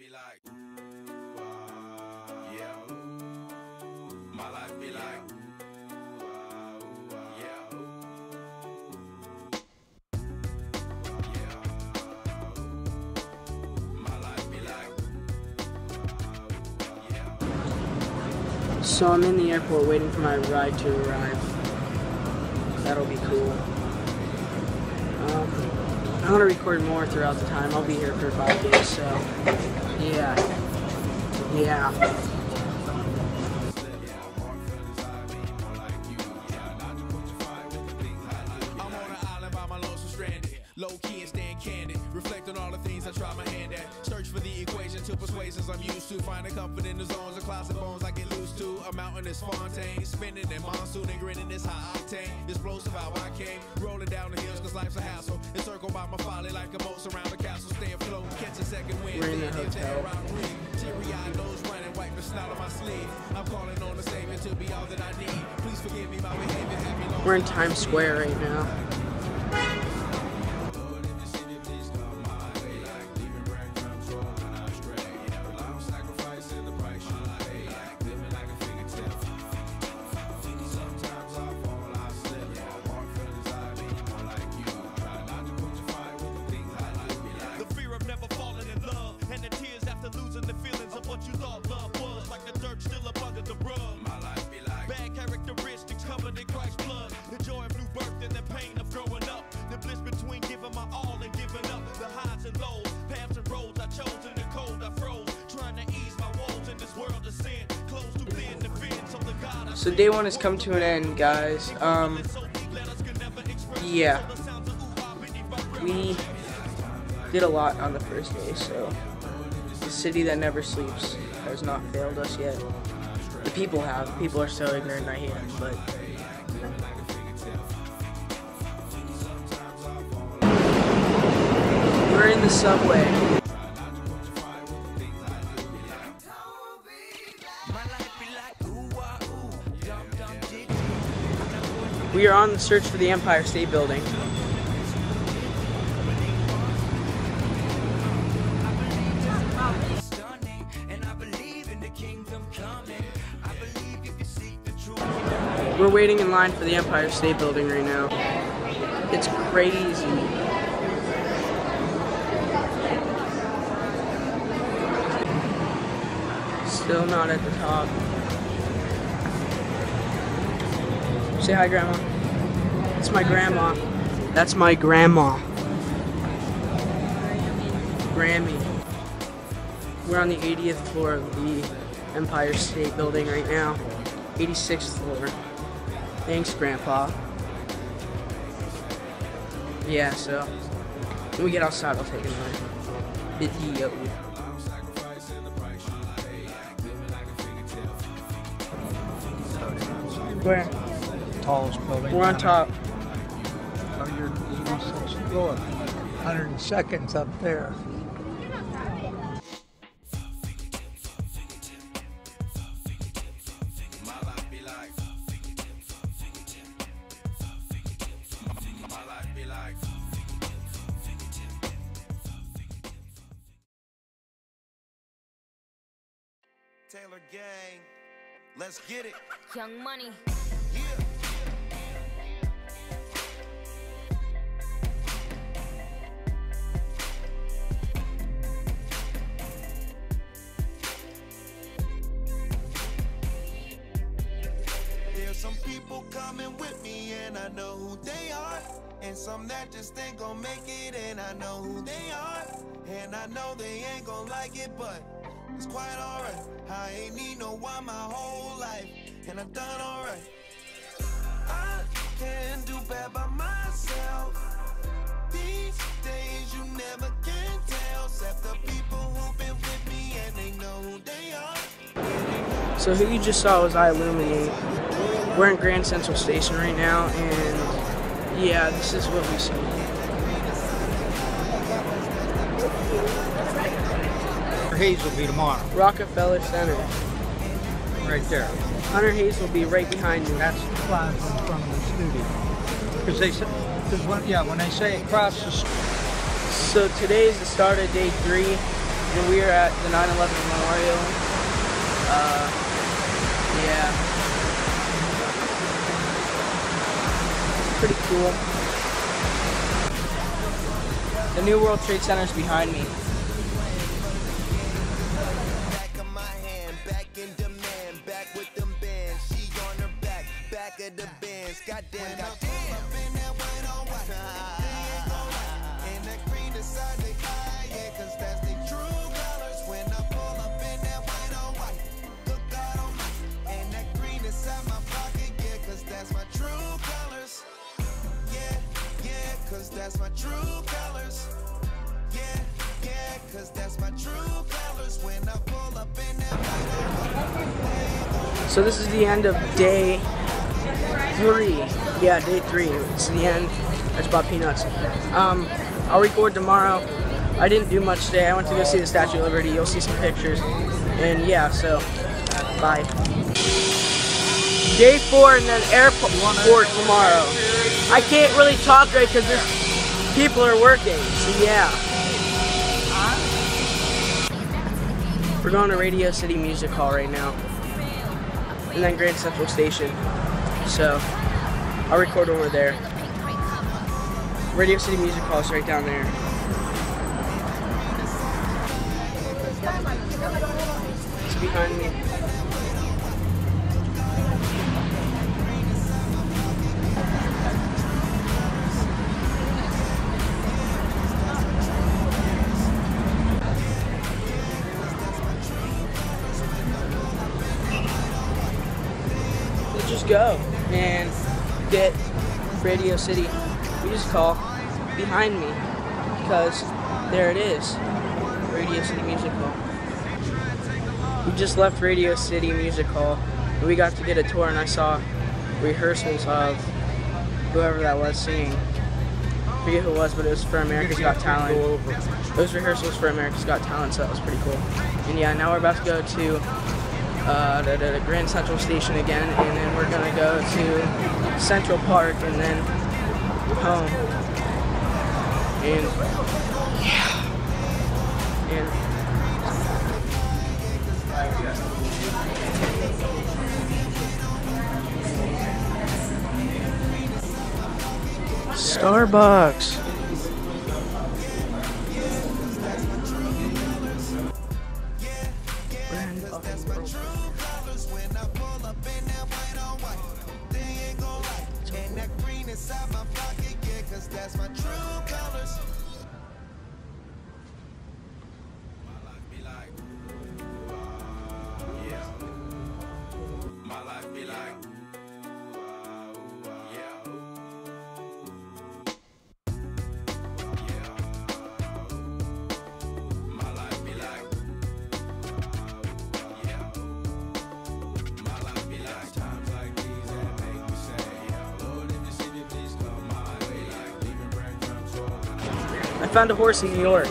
be like. So I'm in the airport waiting for my ride to arrive. That'll be cool. Um, I'm gonna record more throughout the time. I'll be here for five days, so yeah, yeah. Low key and staying candid. All the things I try my hand at. To persuasions I'm used to. Finding comfort in the zones of and bones I get loose to. A mountain is Fontaine. Spinning in monsoon and grinning is high octane. Explosive how I came. Rolling down the hills cause life's a hassle. Encircled by my folly like a moat surround the castle. Stay afloat. Catch a second wind. We're in the hotel. around the ring. Teary eyed nose running. Wipe the snot on my sleeve. I'm calling on the Savior to be all that I need. Please forgive me my behavior. Have me long We're in Times Square right now. So day one has come to an end, guys. Um, yeah, we did a lot on the first day, so the city that never sleeps has not failed us yet. The people have. People are so ignorant, I them, but. We're in the subway. We are on the search for the Empire State Building. We're waiting in line for the Empire State Building right now. It's crazy. Still not at the top. Say hi, Grandma. It's my grandma. That's my grandma. Grammy. We're on the 80th floor of the Empire State Building right now. 86th floor. Thanks, Grandpa. Yeah, so when we get outside, I'll take another video. Where? Tallest building. We're on top. Oh, you're 86th floor. 102nd's up there. Taylor Gang, let's get it. Young Money. I know who they are. And some that just ain't make it, and I know who they are. And I know they ain't like it, but it's quite alright. I ain't need no one my whole life, and I've done alright. I can do bad by myself. These days you never can tell, except the people who've been with me and they know who they are. So who you just saw was I Illuminate. We're in Grand Central Station right now, and yeah, this is what we see. Hayes will be tomorrow, Rockefeller Center. right there. Hunter Hayes will be right behind you. That's the plaza in front of the studio. Because they said, because when, yeah, when they say across the street, So today is the start of day three. when we are at the 9/11 memorial. Uh, yeah, pretty cool. The New World Trade Center is behind me. So this is the end of day three. Yeah, day three. It's the end. I just bought peanuts. Um, I'll record tomorrow. I didn't do much today. I went to go see the Statue of Liberty. You'll see some pictures. And yeah, so bye. Day four and then airport tomorrow. I can't really talk right because there's people are working. So yeah. We're going to Radio City Music Hall right now and then Grand Central Station. So I'll record over there. Radio City Music Hall is right down there. It's behind me. Go and get Radio City Music Hall behind me because there it is. Radio City Music Hall. We just left Radio City Music Hall and we got to get a tour and I saw rehearsals of whoever that was singing. I forget who it was, but it was for America's Got Talent. Those rehearsals for America's Got Talent, so that was pretty cool. And yeah, now we're about to go to uh, the, the Grand Central Station again, and then we're gonna go to Central Park and then home. And yeah, and Starbucks. That's my true found a horse in New York.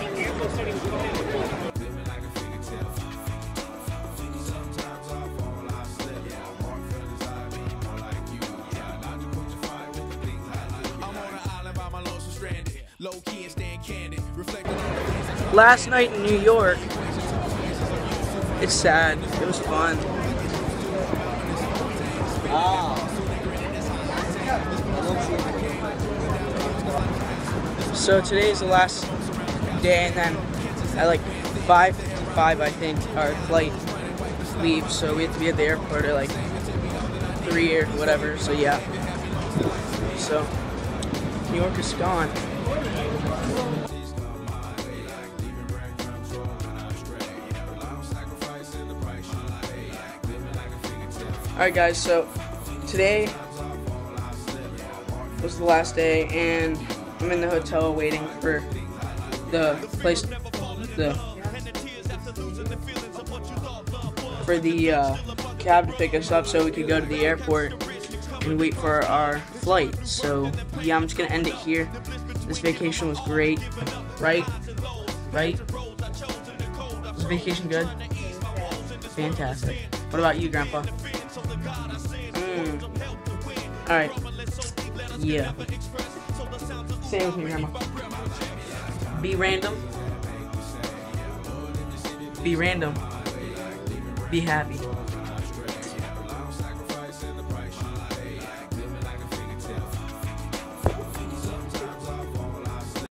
Last night in New York, it's sad. It was fun. So today is the last day, and then at like 5 5, I think our flight leaves. So we have to be at the airport at like three or whatever. So yeah. So New York is gone. Alright guys, so today was the last day and I'm in the hotel waiting for the place the for the uh, cab to pick us up so we could go to the airport and wait for our flight. So yeah, I'm just gonna end it here. This vacation was great. Right? Right? Was vacation good? Fantastic. What about you, Grandpa? Mm. Alright. Yeah. Same with me, Grandma. Be random. Be random. Be happy.